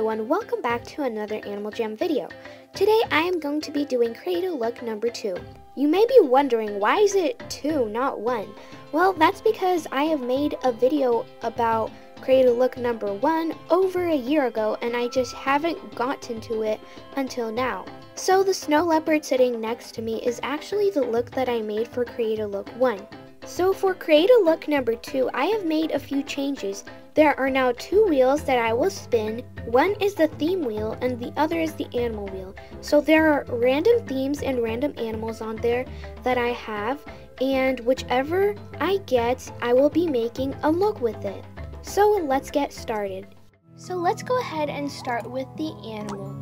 welcome back to another Animal Jam video. Today I am going to be doing Create a Look number 2. You may be wondering why is it 2 not 1? Well that's because I have made a video about Create a Look number 1 over a year ago and I just haven't gotten to it until now. So the snow leopard sitting next to me is actually the look that I made for Create a Look 1. So for Create a Look number 2, I have made a few changes. There are now two wheels that I will spin. One is the theme wheel and the other is the animal wheel. So there are random themes and random animals on there that I have and whichever I get, I will be making a look with it. So let's get started. So let's go ahead and start with the animal.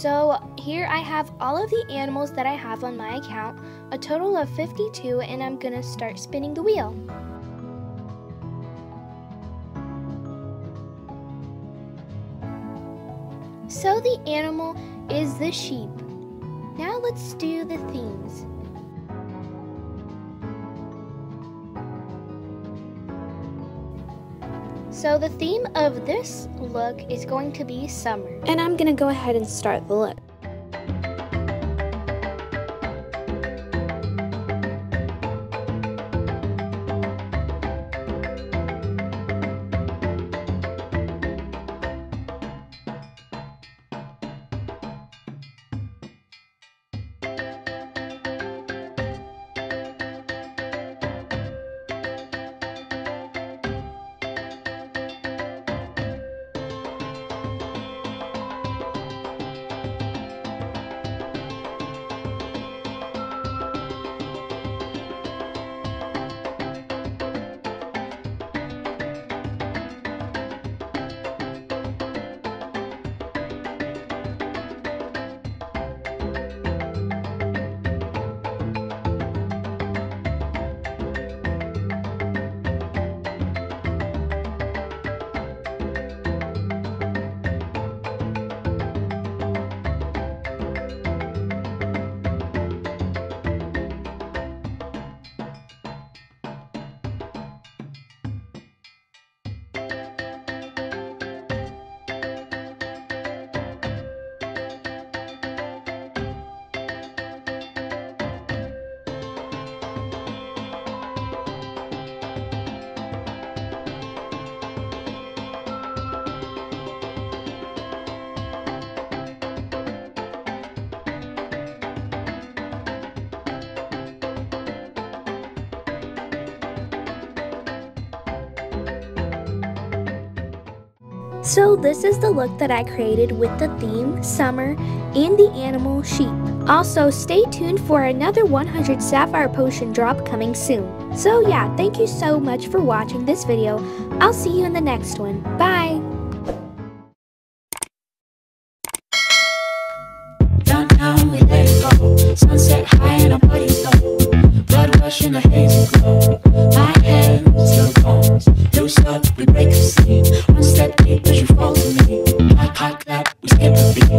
So here I have all of the animals that I have on my account, a total of 52, and I'm gonna start spinning the wheel. So the animal is the sheep. Now let's do the themes. So the theme of this look is going to be summer. And I'm gonna go ahead and start the look. So this is the look that I created with the theme, summer, and the animal sheep. Also, stay tuned for another 100 Sapphire Potion drop coming soon. So yeah, thank you so much for watching this video. I'll see you in the next one. Bye! Sunset high I'm blood rushing the haze looking to be